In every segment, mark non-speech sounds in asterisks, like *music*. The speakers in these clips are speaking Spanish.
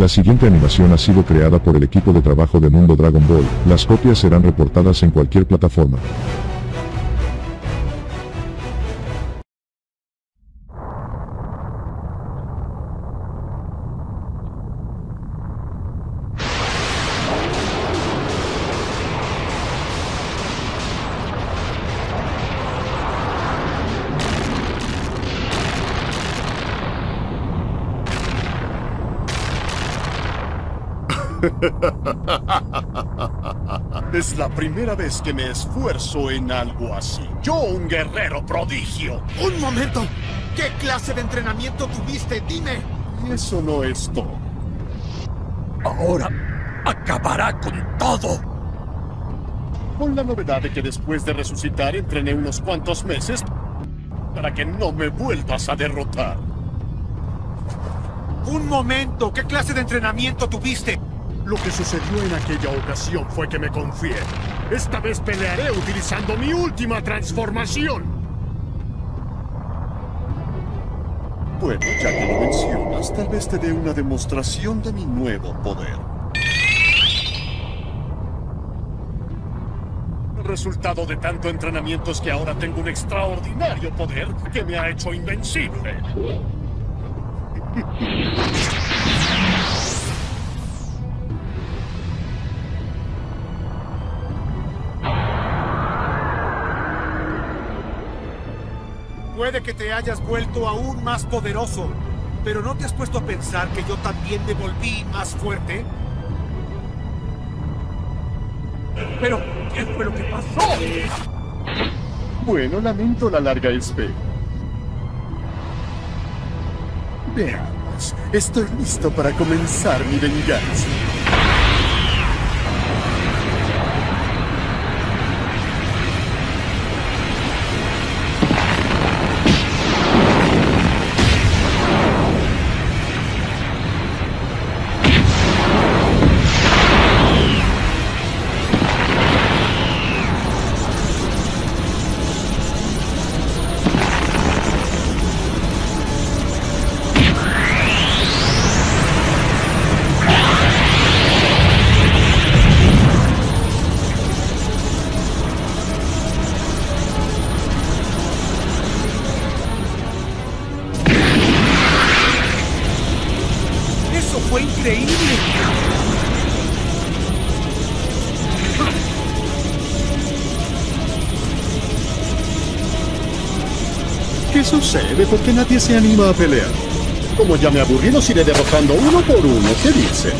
La siguiente animación ha sido creada por el equipo de trabajo de Mundo Dragon Ball. Las copias serán reportadas en cualquier plataforma. *laughs* Es la primera vez que me esfuerzo en algo así. Yo, un guerrero prodigio. ¡Un momento! ¿Qué clase de entrenamiento tuviste? Dime. Eso no es todo. Ahora acabará con todo. Con la novedad de que después de resucitar entrené unos cuantos meses para que no me vuelvas a derrotar. Un momento. ¿Qué clase de entrenamiento tuviste? Lo que sucedió en aquella ocasión fue que me confié. Esta vez pelearé utilizando mi última transformación. Bueno, ya que lo mencionas, tal vez te dé una demostración de mi nuevo poder. El resultado de tanto entrenamiento es que ahora tengo un extraordinario poder que me ha hecho invencible. Puede que te hayas vuelto aún más poderoso, pero ¿no te has puesto a pensar que yo también me volví más fuerte? Pero, ¿qué fue lo que pasó? Bueno, lamento la larga espera. Veamos, estoy listo para comenzar mi venganza. ¿Por qué nadie se anima a pelear? Como ya me aburrí, los iré derrotando uno por uno. ¿Qué dice?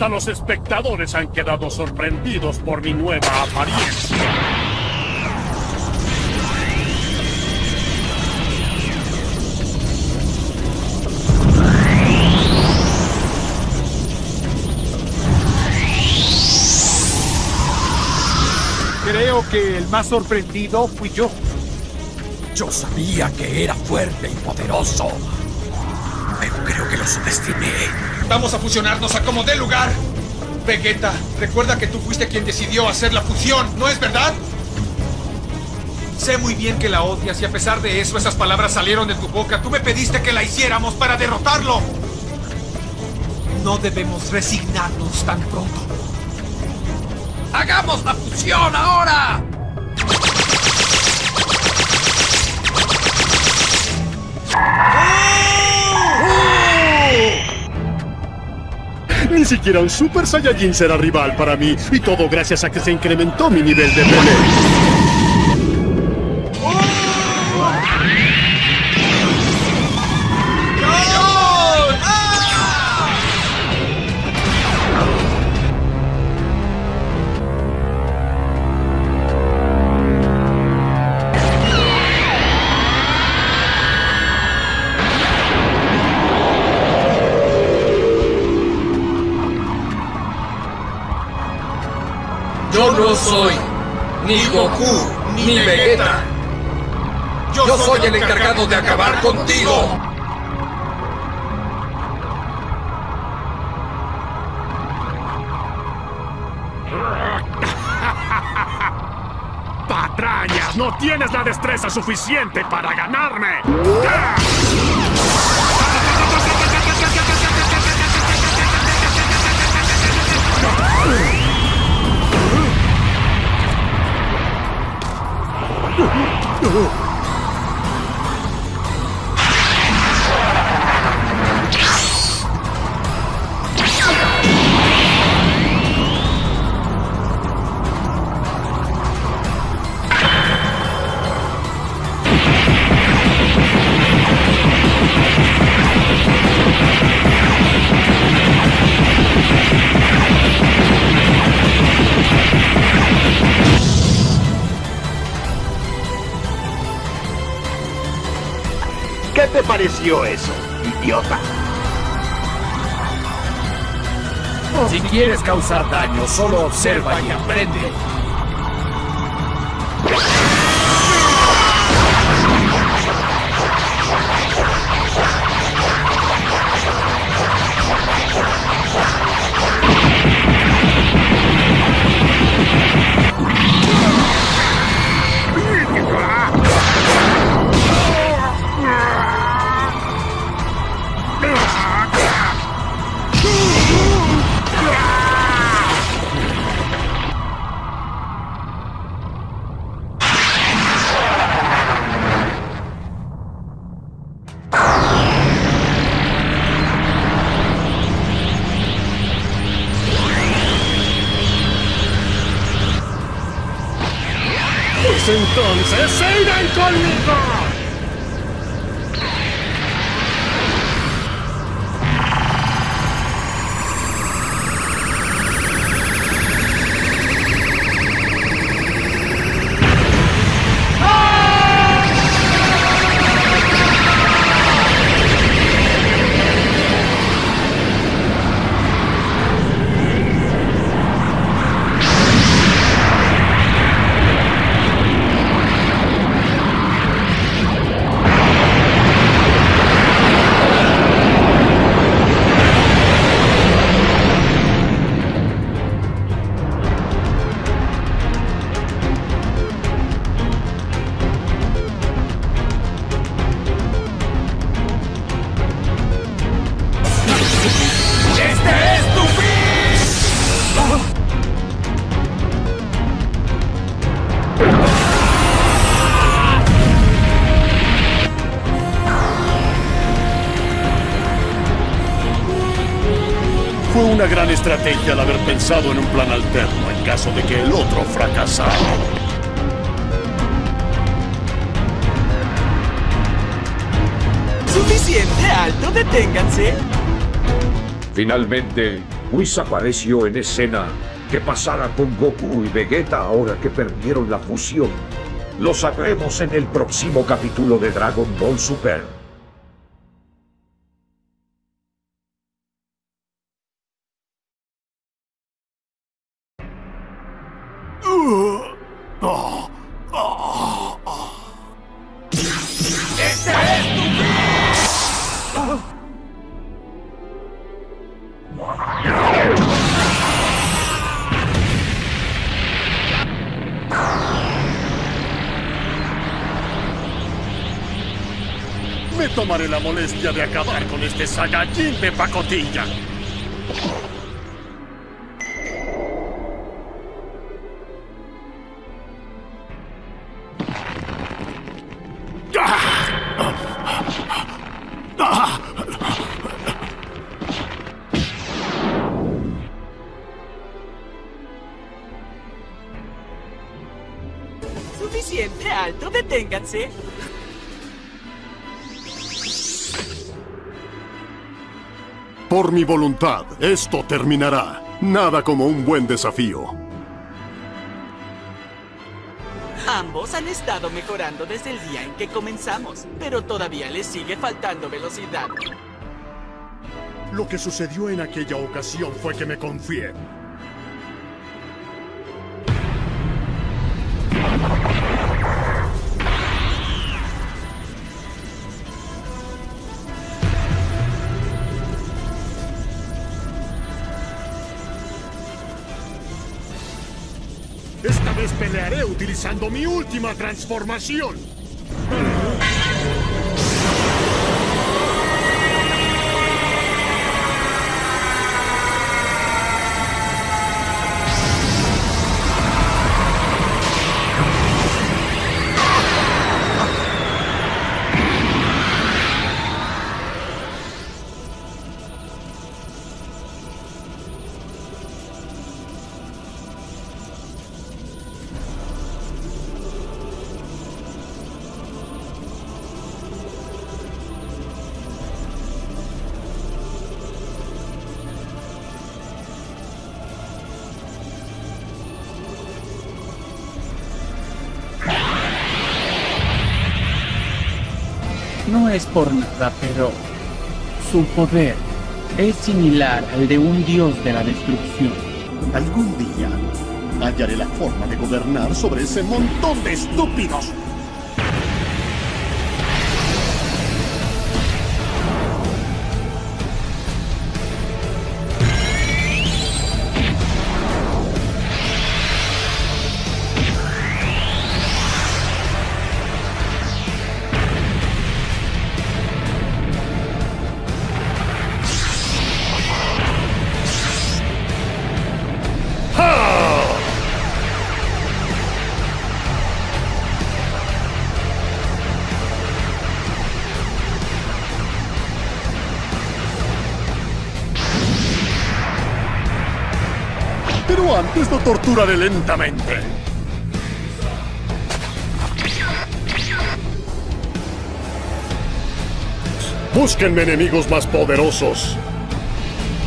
Hasta los espectadores han quedado sorprendidos por mi nueva apariencia. Creo que el más sorprendido fui yo. Yo sabía que era fuerte y poderoso. Pero creo que lo subestimé. Vamos a fusionarnos a como dé lugar. Vegeta, recuerda que tú fuiste quien decidió hacer la fusión, ¿no es verdad? Sé muy bien que la odias y a pesar de eso esas palabras salieron de tu boca. Tú me pediste que la hiciéramos para derrotarlo. No debemos resignarnos tan pronto. ¡Hagamos la fusión ahora! Ni siquiera un Super Saiyajin será rival para mí. Y todo gracias a que se incrementó mi nivel de pelea. Goku ni Vegeta. Yo soy el encargado de acabar contigo. *laughs* ¡Patrañas! ¡No tienes la destreza suficiente para ganarme! *laughs* ¿Qué *laughs* eso, idiota? Si quieres causar daño, solo observa y aprende. Caso de que el otro fracasara. Suficiente alto, deténganse. Finalmente, Whis apareció en escena. ¿Qué pasará con Goku y Vegeta ahora que perdieron la fusión? Lo sabremos en el próximo capítulo de Dragon Ball Super. Saiyajin de pacotilla. Suficiente alto, deténganse. Por mi voluntad, esto terminará. Nada como un buen desafío. Ambos han estado mejorando desde el día en que comenzamos, pero todavía les sigue faltando velocidad. Lo que sucedió en aquella ocasión fue que me confié. Mi última transformación. Es por nada, pero su poder es similar al de un dios de la destrucción. Algún día hallaré la forma de gobernar sobre ese montón de estúpidos. Pero antes lo torturaré lentamente. Búsquenme enemigos más poderosos.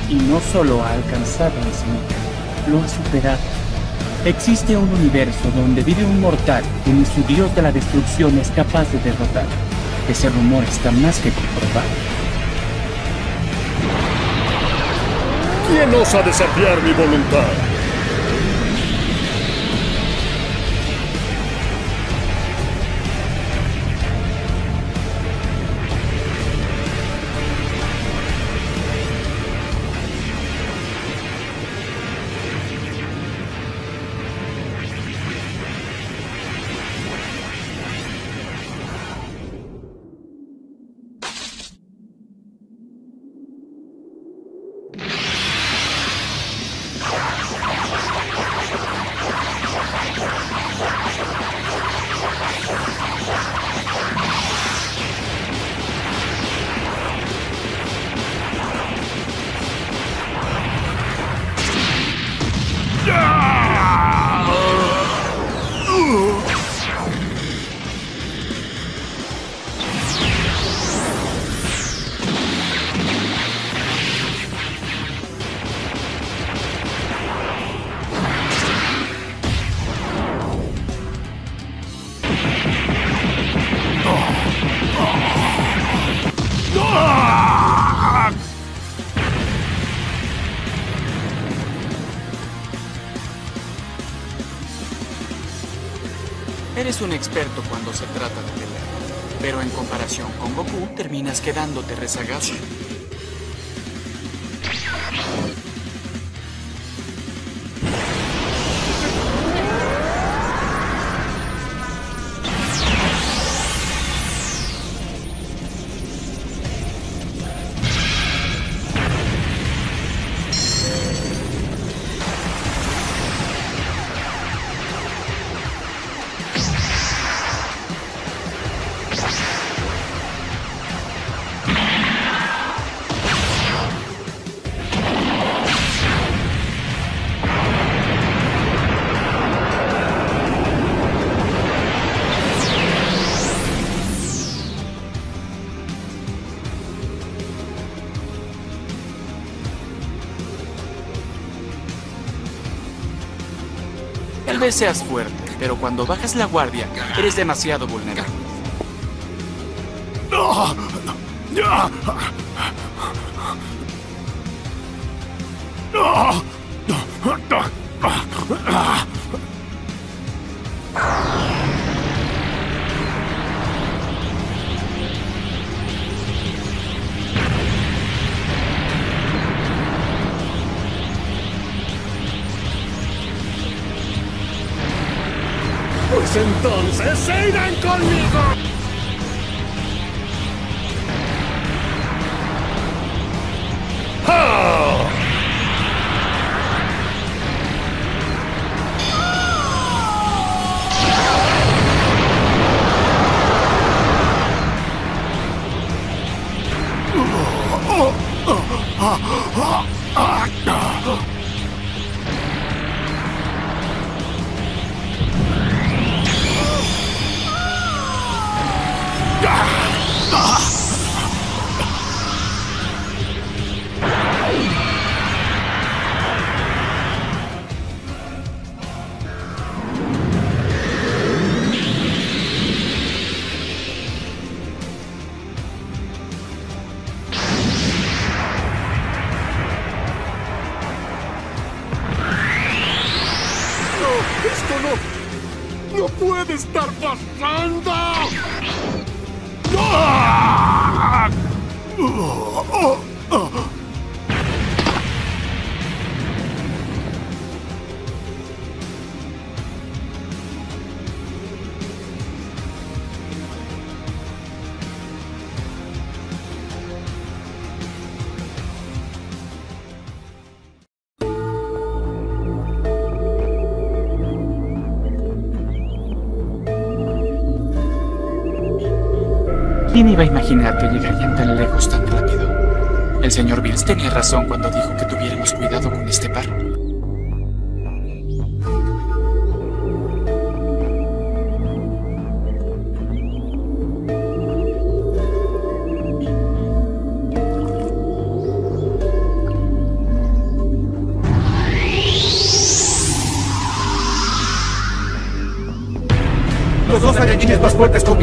Y no solo ha alcanzado ese nivel, lo ha superado. Existe un universo donde vive un mortal que ni su dios de la destrucción es capaz de derrotar. Ese rumor está más que comprobado. ¿Quién osa desafiar mi voluntad? Eres un experto cuando se trata de pelear, pero en comparación con Goku terminas quedándote rezagado. vez seas fuerte, pero cuando bajas la guardia, eres demasiado vulnerable. Se irán iba a imaginar que llegarían tan lejos tan rápido? El señor Bills tenía razón cuando dijo que tuviéramos cuidado con este par.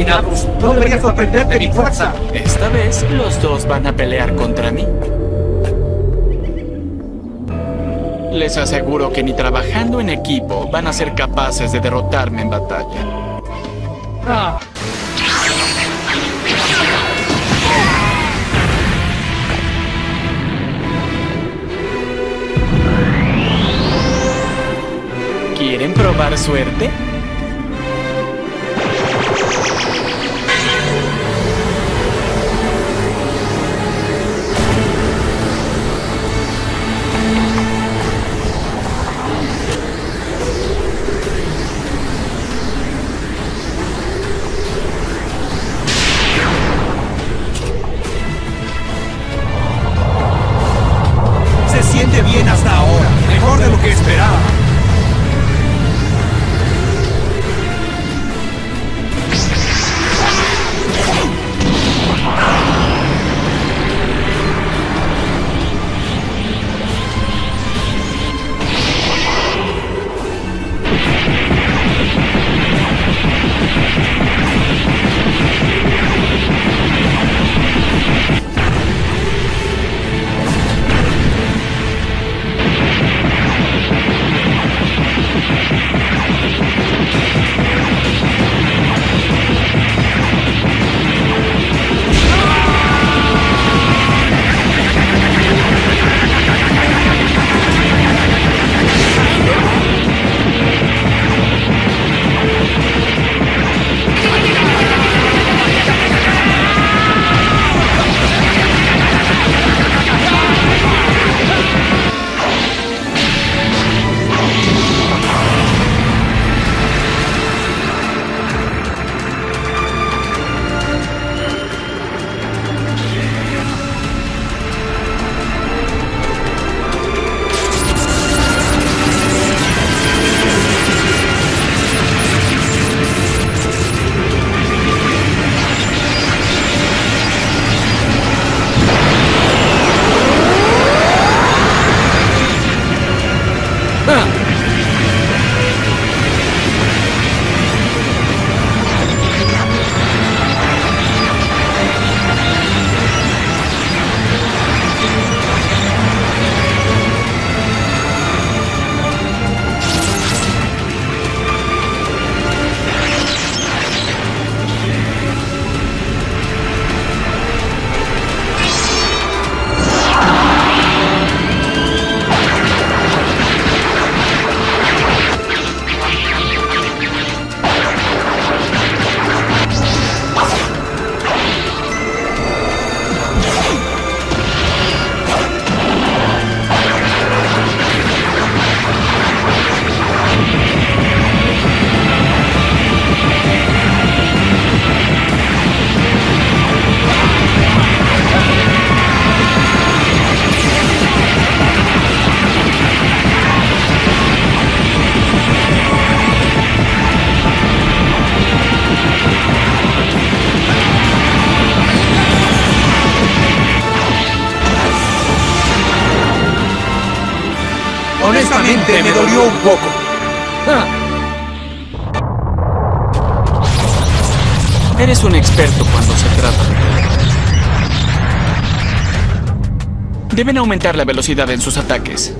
Combinados. No debería sorprenderte mi fuerza. Esta vez los dos van a pelear contra mí. Les aseguro que ni trabajando en equipo van a ser capaces de derrotarme en batalla. ¿Quieren probar suerte? Siente Un poco. Ah, Eres un experto cuando se trata de. Deben aumentar la velocidad en sus ataques.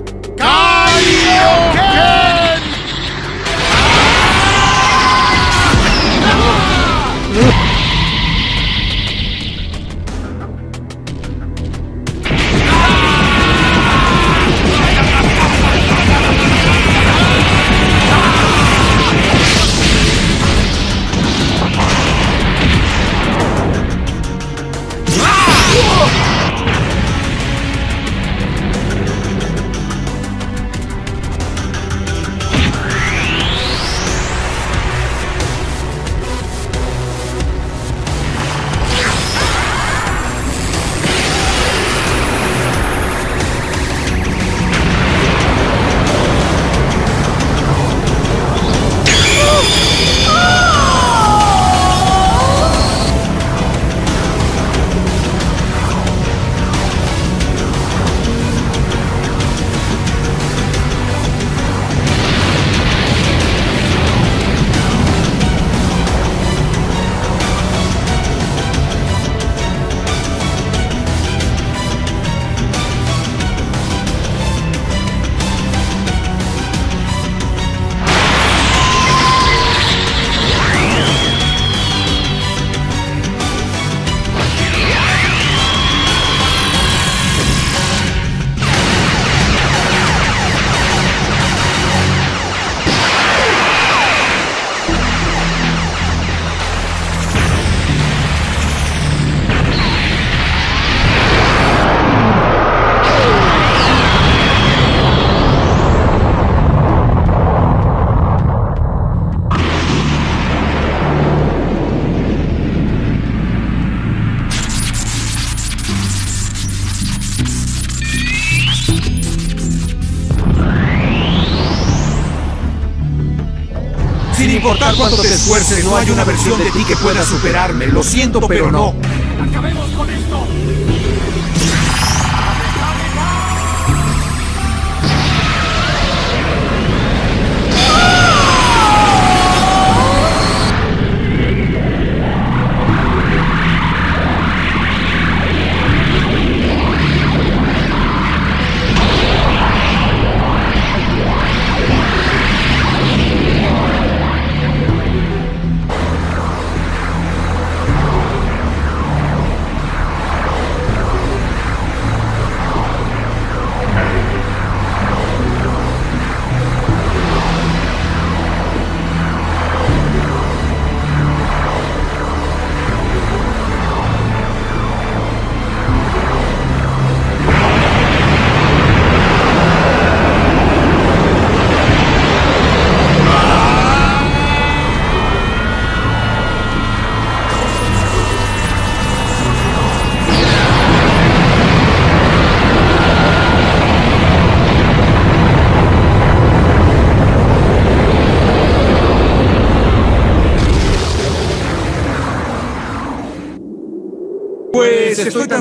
Cuánto te esfuerces, no hay una versión de ti que pueda superarme. Lo siento, pero no.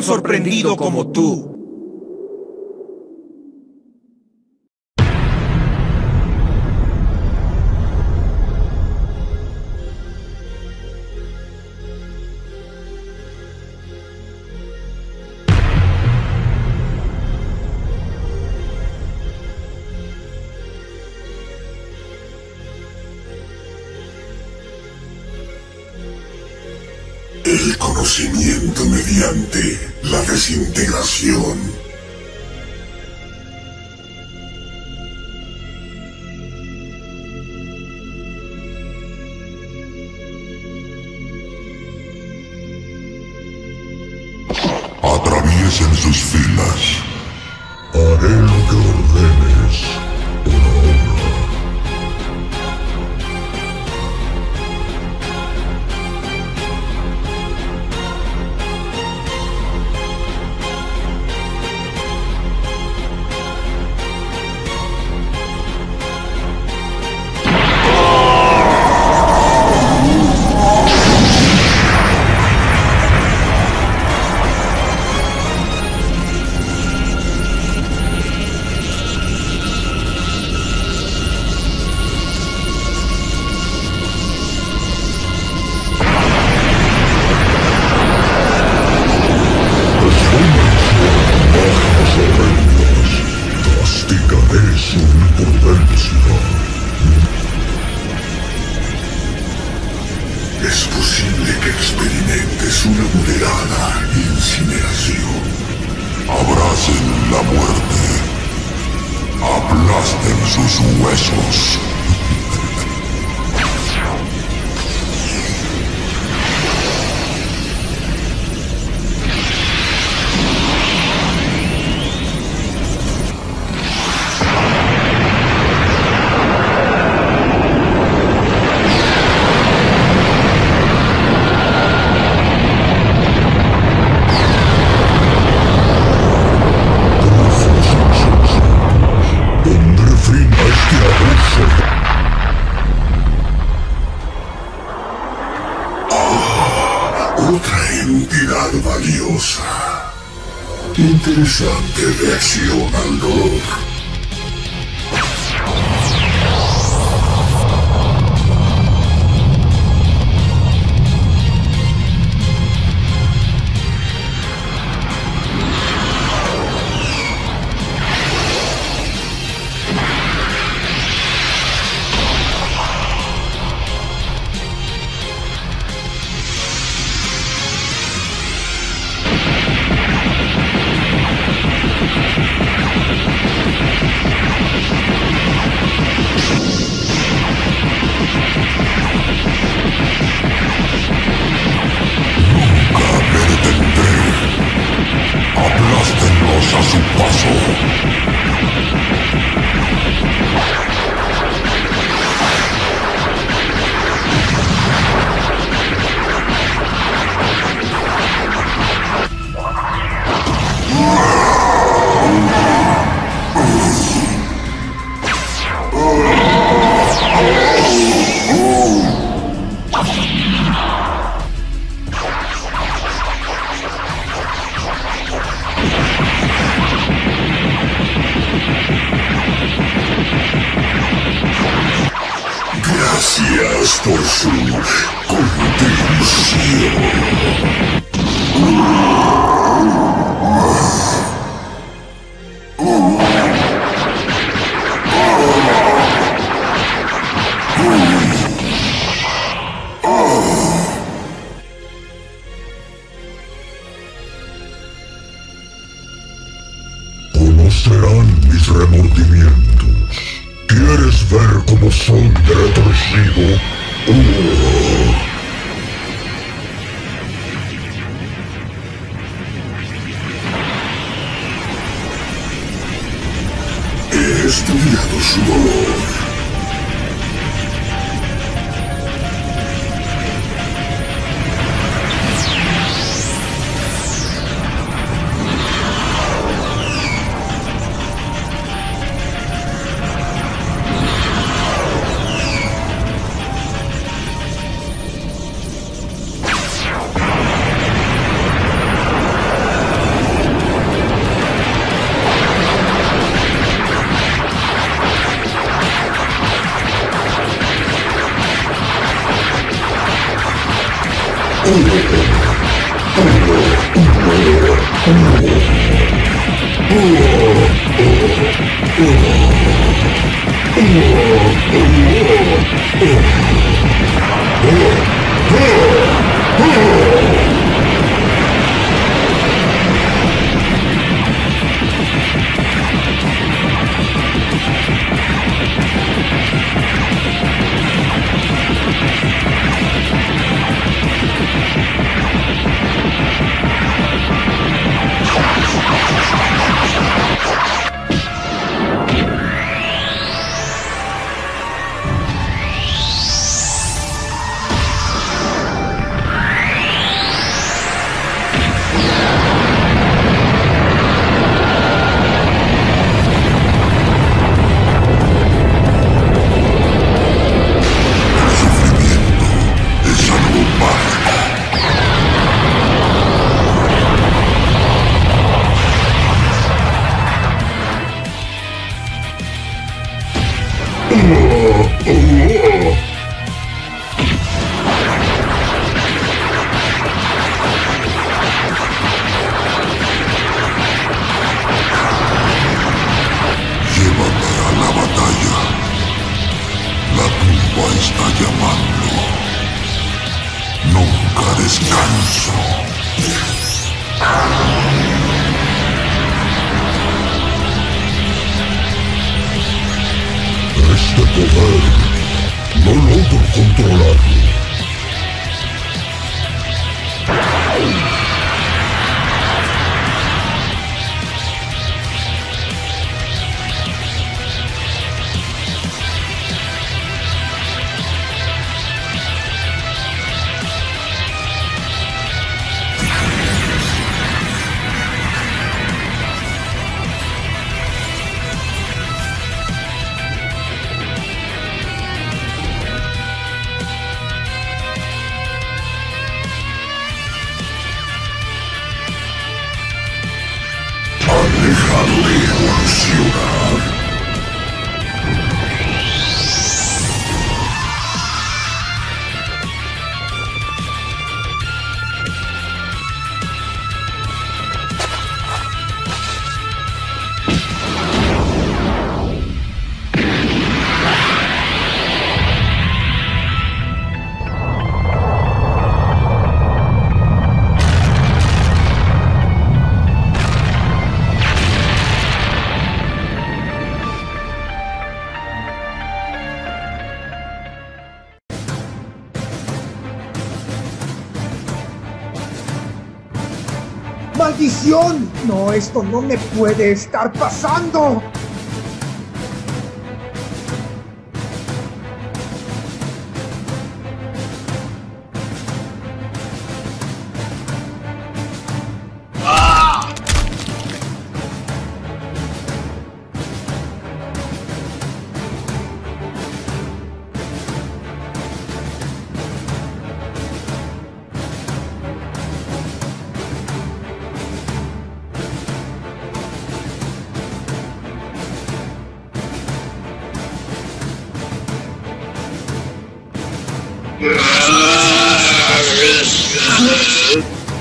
Sorprendido como tú. Conocimiento mediante la desintegración. ver cómo son de retorcido. Uh. He estudiado su dolor No, me puede estar pasando.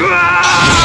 Ah!